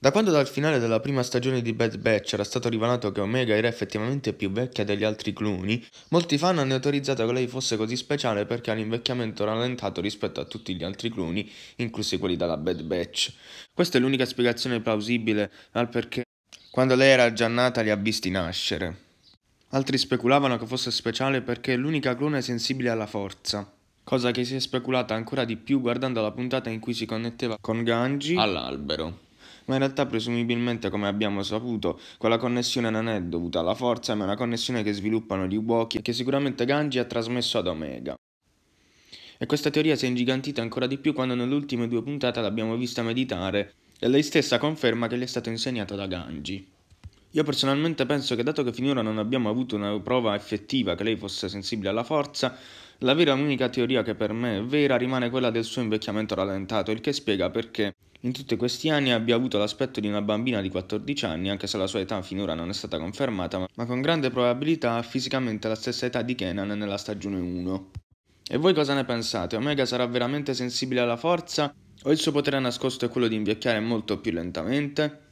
Da quando dal finale della prima stagione di Bad Batch era stato rivelato che Omega era effettivamente più vecchia degli altri cloni, molti fan hanno teorizzato che lei fosse così speciale perché ha l'invecchiamento rallentato rispetto a tutti gli altri cloni, inclusi quelli della Bad Batch. Questa è l'unica spiegazione plausibile al perché quando lei era già nata li ha visti nascere. Altri speculavano che fosse speciale perché è l'unica clone sensibile alla forza, cosa che si è speculata ancora di più guardando la puntata in cui si connetteva con Ganji all'albero ma in realtà presumibilmente come abbiamo saputo quella connessione non è dovuta alla forza ma è una connessione che sviluppano gli Wookiee e che sicuramente Ganji ha trasmesso ad Omega. E questa teoria si è ingigantita ancora di più quando nelle ultime due puntate l'abbiamo vista meditare e lei stessa conferma che le è stato insegnato da Ganji. Io personalmente penso che dato che finora non abbiamo avuto una prova effettiva che lei fosse sensibile alla forza, la vera unica teoria che per me è vera rimane quella del suo invecchiamento rallentato, il che spiega perché in tutti questi anni abbia avuto l'aspetto di una bambina di 14 anni, anche se la sua età finora non è stata confermata, ma con grande probabilità ha fisicamente la stessa età di Kenan nella stagione 1. E voi cosa ne pensate? Omega sarà veramente sensibile alla forza o il suo potere nascosto è quello di invecchiare molto più lentamente?